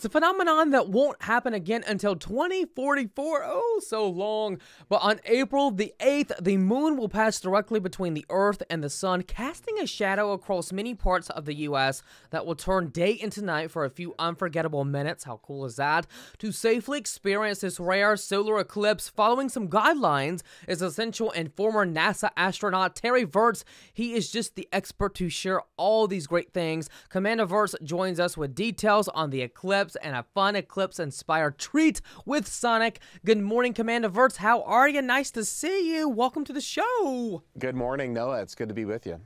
It's a phenomenon that won't happen again until 2044. Oh, so long. But on April the 8th, the moon will pass directly between the Earth and the Sun, casting a shadow across many parts of the U.S. that will turn day into night for a few unforgettable minutes. How cool is that? To safely experience this rare solar eclipse, following some guidelines is essential, and former NASA astronaut Terry Virts, he is just the expert to share all these great things. Commander Virts joins us with details on the eclipse And a fun Eclipse inspired treat with Sonic. Good morning, Commander Virts. How are you? Nice to see you. Welcome to the show. Good morning, Noah. It's good to be with you.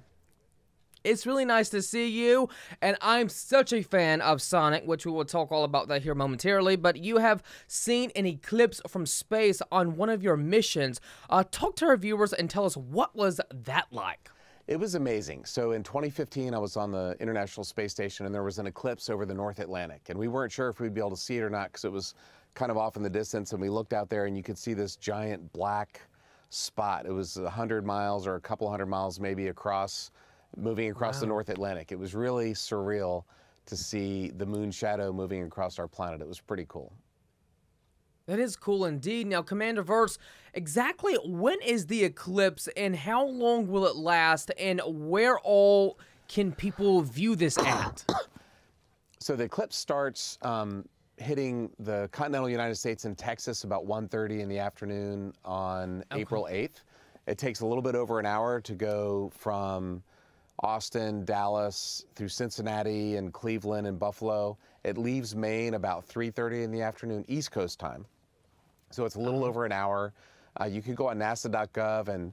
It's really nice to see you, and I'm such a fan of Sonic, which we will talk all about that here momentarily. But you have seen an eclipse from space on one of your missions. Uh, talk to our viewers and tell us what was that like. It was amazing. So in 2015, I was on the International Space Station and there was an eclipse over the North Atlantic. And we weren't sure if we'd be able to see it or not because it was kind of off in the distance. And we looked out there and you could see this giant black spot. It was 100 miles or a couple hundred miles maybe across, moving across wow. the North Atlantic. It was really surreal to see the moon shadow moving across our planet. It was pretty cool. That is cool indeed. Now, Commander Virts, exactly when is the eclipse and how long will it last and where all can people view this at? So the eclipse starts um, hitting the continental United States in Texas about 1.30 in the afternoon on okay. April 8th. It takes a little bit over an hour to go from Austin, Dallas, through Cincinnati and Cleveland and Buffalo. It leaves Maine about 3.30 in the afternoon East Coast time. So it's a little uh-huh. over an hour. Uh, you can go on nasa.gov and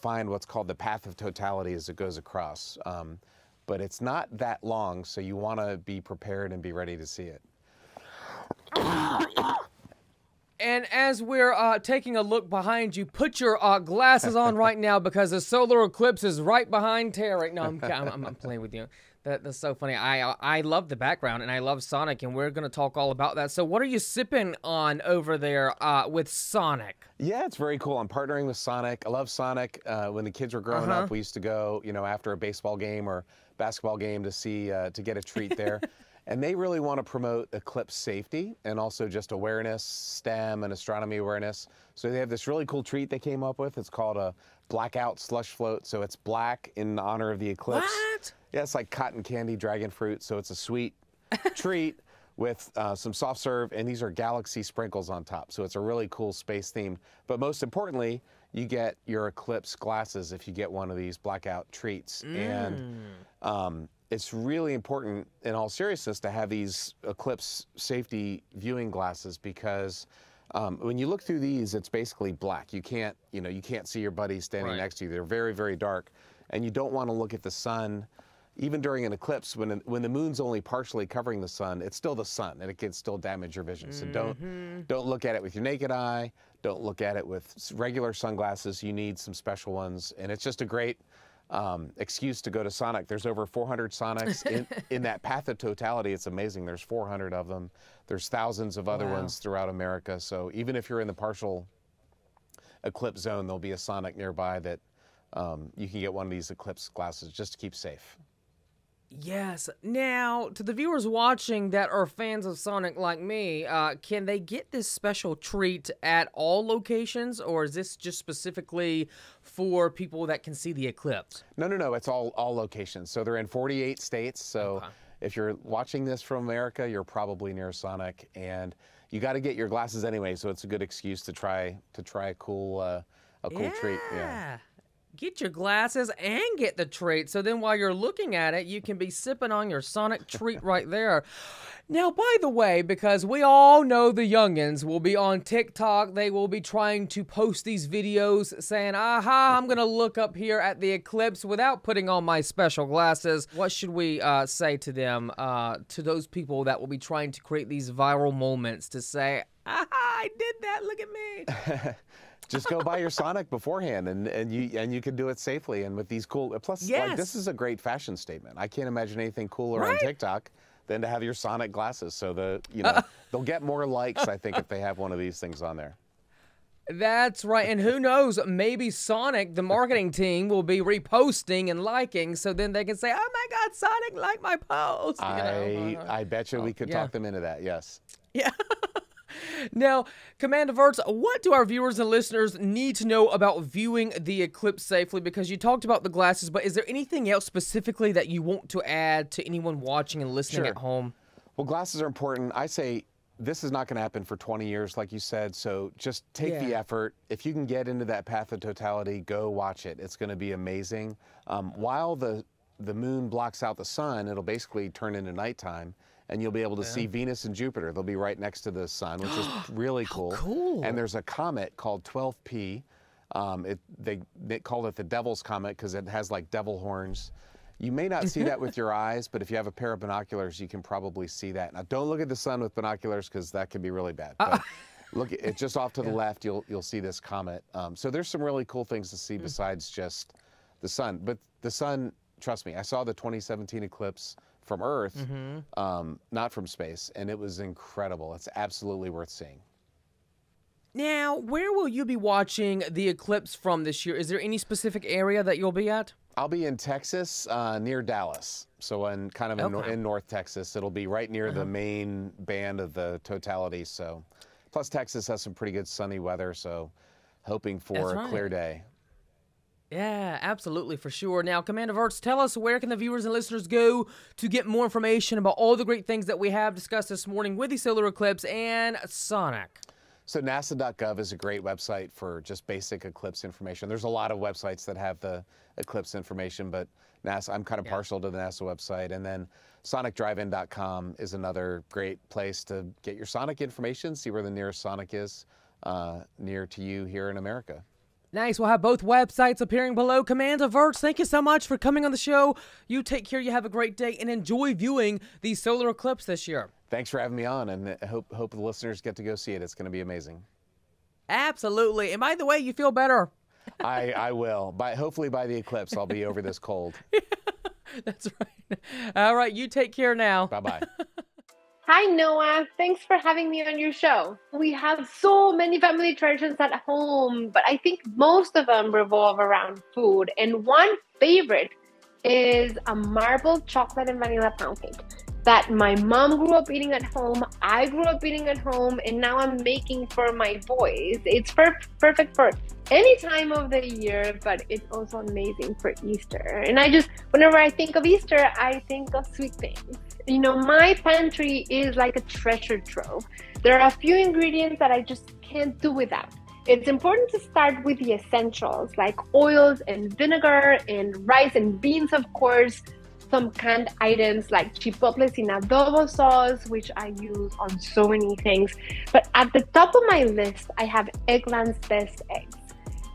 find what's called the path of totality as it goes across. Um, but it's not that long, so you want to be prepared and be ready to see it. And as we're uh, taking a look behind you, put your uh, glasses on right now because the solar eclipse is right behind Tarek. No, I'm, I'm, I'm playing with you. That, that's so funny. I I love the background and I love Sonic, and we're gonna talk all about that. So, what are you sipping on over there uh, with Sonic? Yeah, it's very cool. I'm partnering with Sonic. I love Sonic. Uh, when the kids were growing uh-huh. up, we used to go, you know, after a baseball game or basketball game to see uh, to get a treat there. and they really want to promote eclipse safety and also just awareness, STEM and astronomy awareness. So they have this really cool treat they came up with. It's called a blackout slush float. So it's black in honor of the eclipse. What? Yeah, it's like cotton candy dragon fruit. So it's a sweet treat with uh, some soft serve, and these are galaxy sprinkles on top. So it's a really cool space theme. But most importantly, you get your eclipse glasses if you get one of these blackout treats. Mm. And um, it's really important, in all seriousness, to have these eclipse safety viewing glasses because um, when you look through these, it's basically black. You can't, you know, you can't see your buddy standing right. next to you. They're very, very dark, and you don't want to look at the sun. Even during an eclipse, when when the moon's only partially covering the sun, it's still the sun, and it can still damage your vision. So don't mm-hmm. don't look at it with your naked eye. Don't look at it with regular sunglasses. You need some special ones, and it's just a great um, excuse to go to Sonic. There's over 400 Sonics in, in that path of totality. It's amazing. There's 400 of them. There's thousands of other wow. ones throughout America. So even if you're in the partial eclipse zone, there'll be a Sonic nearby that um, you can get one of these eclipse glasses just to keep safe. Yes. Now, to the viewers watching that are fans of Sonic like me, uh, can they get this special treat at all locations, or is this just specifically for people that can see the eclipse? No, no, no. It's all all locations. So they're in 48 states. So okay. if you're watching this from America, you're probably near Sonic, and you got to get your glasses anyway. So it's a good excuse to try to try a cool uh, a cool yeah. treat. Yeah get your glasses and get the treat. So then while you're looking at it, you can be sipping on your Sonic treat right there. Now, by the way, because we all know the youngins will be on TikTok, they will be trying to post these videos saying, aha, I'm going to look up here at the eclipse without putting on my special glasses. What should we uh, say to them, uh, to those people that will be trying to create these viral moments to say, aha, I did that, look at me? just go buy your Sonic beforehand, and, and you and you can do it safely. And with these cool, plus, yes. like this is a great fashion statement. I can't imagine anything cooler right? on TikTok than to have your Sonic glasses. So the you know they'll get more likes, I think, if they have one of these things on there. That's right. And who knows, maybe Sonic, the marketing team, will be reposting and liking so then they can say, oh my God, Sonic liked my post. You I, know? uh, I bet you we could yeah. talk them into that, yes. Yeah. now, Commander Virts, what do our viewers and listeners need to know about viewing the eclipse safely? Because you talked about the glasses, but is there anything else specifically that you want to add to anyone watching and listening Sure. at home? Well, glasses are important. I say this is not going to happen for 20 years, like you said. So just take the effort. If you can get into that path of totality, go watch it. It's going to be amazing. Um, while the the moon blocks out the sun, it'll basically turn into nighttime, and you'll be able to see Venus and Jupiter. They'll be right next to the sun, which is really cool. cool. And there's a comet called 12P. Um, it, they, they called it the Devil's Comet because it has like devil horns. You may not see that with your eyes, but if you have a pair of binoculars, you can probably see that. Now, don't look at the sun with binoculars because that can be really bad. But look, it's just off to the left. You'll you'll see this comet. Um, so there's some really cool things to see besides just the sun. But the sun, trust me, I saw the 2017 eclipse from Earth, um, not from space, and it was incredible. It's absolutely worth seeing. Now, where will you be watching the eclipse from this year? Is there any specific area that you'll be at? I'll be in Texas, uh, near Dallas. So in kind of in, Okay. in North Texas, it'll be right near the main band of the totality. So, plus Texas has some pretty good sunny weather. So, hoping for a clear day. Yeah, absolutely, for sure. Now, Commander Virts, tell us where can the viewers and listeners go to get more information about all the great things that we have discussed this morning with the solar eclipse and Sonic. So NASA.gov is a great website for just basic eclipse information. There's a lot of websites that have the eclipse information, but NASA, I'm kind of partial to the NASA website. And then SonicDriveIn.com is another great place to get your Sonic information, see where the nearest Sonic is uh, near to you here in America. Nice. We'll have both websites appearing below. Commander Virts, thank you so much for coming on the show. You take care, you have a great day, and enjoy viewing the solar eclipse this year. Thanks for having me on, and I hope hope the listeners get to go see it. It's going to be amazing. Absolutely. And by the way, you feel better. I I will. By hopefully by the eclipse, I'll be over this cold. That's right. All right, you take care now. Bye bye. Hi, Noah. Thanks for having me on your show. We have so many family traditions at home, but I think most of them revolve around food. And one favorite is a marble chocolate and vanilla pound cake that my mom grew up eating at home. I grew up eating at home, and now I'm making for my boys. It's per- perfect for any time of the year, but it's also amazing for Easter. And I just, whenever I think of Easter, I think of sweet things. You know, my pantry is like a treasure trove. There are a few ingredients that I just can't do without. It's important to start with the essentials like oils and vinegar and rice and beans, of course. Some canned items like chipotles in adobo sauce, which I use on so many things. But at the top of my list, I have Eggland's Best Eggs.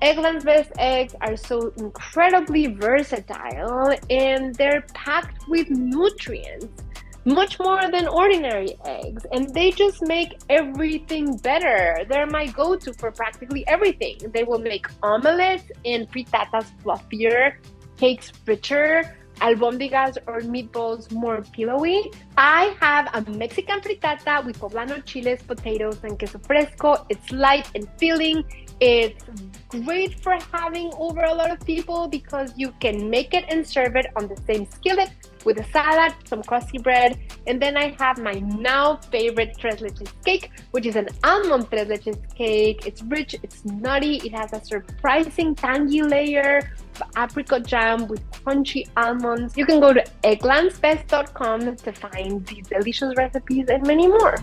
Eggland's Best Eggs are so incredibly versatile and they're packed with nutrients, much more than ordinary eggs. And they just make everything better. They're my go to for practically everything. They will make omelets and frittatas fluffier, cakes richer, albondigas or meatballs more pillowy. I have a Mexican frittata with poblano chiles, potatoes, and queso fresco. It's light and filling. It's great for having over a lot of people because you can make it and serve it on the same skillet with a salad, some crusty bread, and then I have my now favorite tres leches cake, which is an almond tres leches cake. It's rich, it's nutty, it has a surprising tangy layer apricot jam with crunchy almonds. You can go to egglandsbest.com to find these delicious recipes and many more.